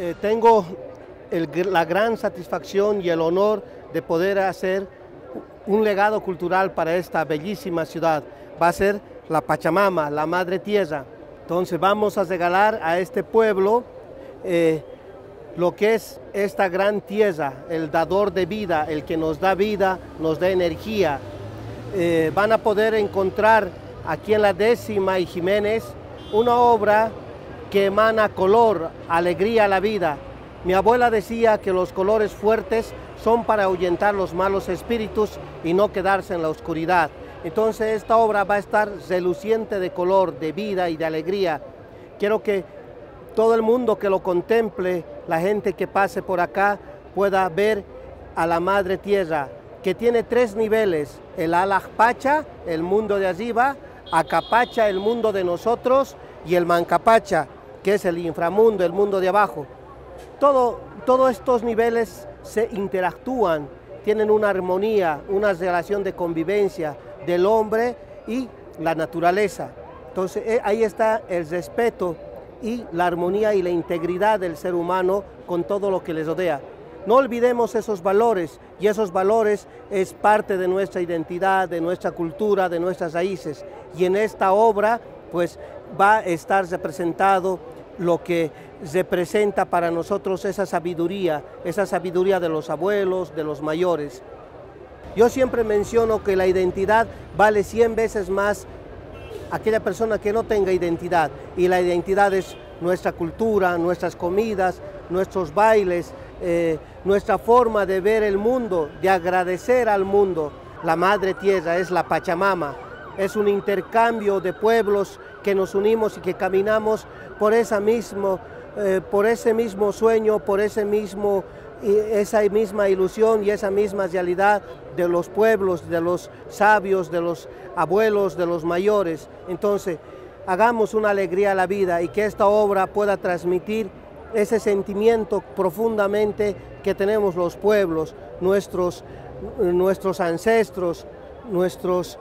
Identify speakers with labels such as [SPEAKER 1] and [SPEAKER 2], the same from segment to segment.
[SPEAKER 1] eh, tengo la gran satisfacción y el honor de poder hacer un legado cultural para esta bellísima ciudad. Va a ser la Pachamama, la Madre Tierra. Entonces vamos a regalar a este pueblo eh, lo que es esta gran tierra, el dador de vida, el que nos da vida, nos da energía. Eh, van a poder encontrar aquí en la décima y Jiménez una obra que emana color, alegría a la vida. Mi abuela decía que los colores fuertes son para ahuyentar los malos espíritus y no quedarse en la oscuridad. Entonces esta obra va a estar reluciente de color, de vida y de alegría. Quiero que todo el mundo que lo contemple, la gente que pase por acá, pueda ver a la Madre Tierra, que tiene tres niveles, el Alajpacha, el mundo de arriba, Acapacha, el mundo de nosotros, y el Mancapacha, que es el inframundo, el mundo de abajo. Todo, todos estos niveles se interactúan, tienen una armonía, una relación de convivencia del hombre y la naturaleza. Entonces eh, ahí está el respeto y la armonía y la integridad del ser humano con todo lo que les rodea. No olvidemos esos valores y esos valores es parte de nuestra identidad, de nuestra cultura, de nuestras raíces. Y en esta obra pues va a estar representado lo que representa para nosotros esa sabiduría, esa sabiduría de los abuelos, de los mayores. Yo siempre menciono que la identidad vale 100 veces más aquella persona que no tenga identidad. Y la identidad es nuestra cultura, nuestras comidas, nuestros bailes, eh, nuestra forma de ver el mundo, de agradecer al mundo. La madre tierra es la Pachamama, es un intercambio de pueblos que nos unimos y que caminamos por, esa mismo, eh, por ese mismo sueño, por ese mismo, esa misma ilusión y esa misma realidad de los pueblos, de los sabios, de los abuelos, de los mayores. Entonces, hagamos una alegría a la vida y que esta obra pueda transmitir ese sentimiento profundamente que tenemos los pueblos, nuestros, nuestros ancestros, nuestros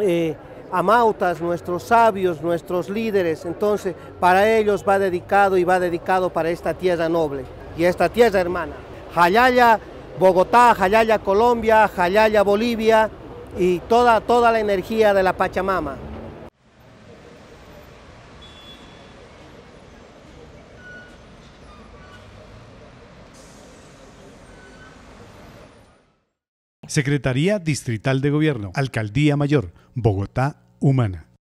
[SPEAKER 1] eh, amautas, nuestros sabios, nuestros líderes. Entonces, para ellos va dedicado y va dedicado para esta tierra noble y esta tierra hermana. Jayaya, Bogotá, Jayaya, Colombia, Jayaya, Bolivia y toda, toda la energía de la Pachamama.
[SPEAKER 2] Secretaría Distrital de Gobierno, Alcaldía Mayor, Bogotá Humana.